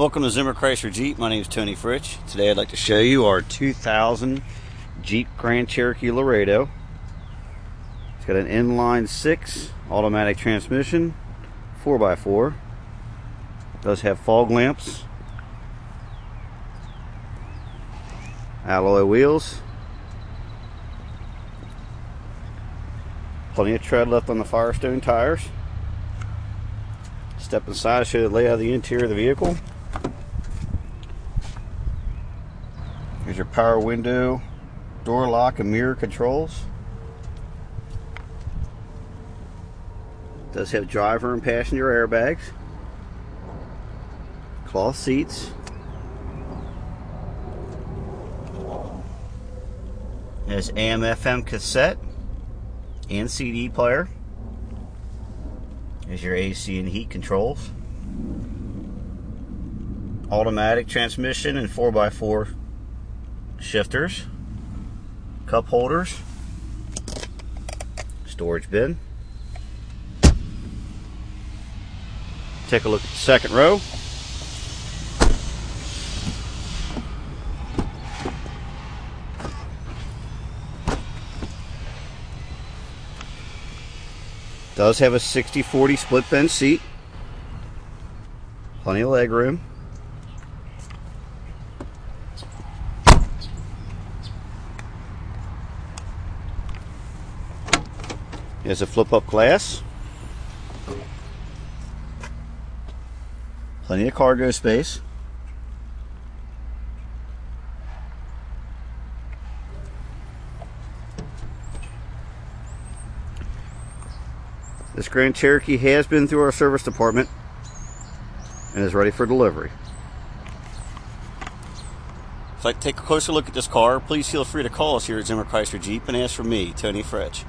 Welcome to Zimmer Chrysler Jeep. My name is Tony Fritch. Today I'd like to show you our 2000 Jeep Grand Cherokee Laredo. It's got an inline six automatic transmission, 4x4. It does have fog lamps, alloy wheels, plenty of tread left on the Firestone tires. Step inside, show the layout of the interior of the vehicle. Here's your power window, door lock, and mirror controls. does have driver and passenger airbags. Cloth seats. Has AM FM cassette and CD player. There's your AC and heat controls. Automatic transmission and 4x4 shifters. Cup holders. Storage bin. Take a look at the second row. Does have a 60-40 split bench seat. Plenty of leg room. There's a flip-up glass. Plenty of cargo space. This Grand Cherokee has been through our service department and is ready for delivery. If you'd like to take a closer look at this car, please feel free to call us here at Zimmer Chrysler Jeep and ask for me, Tony Fritch.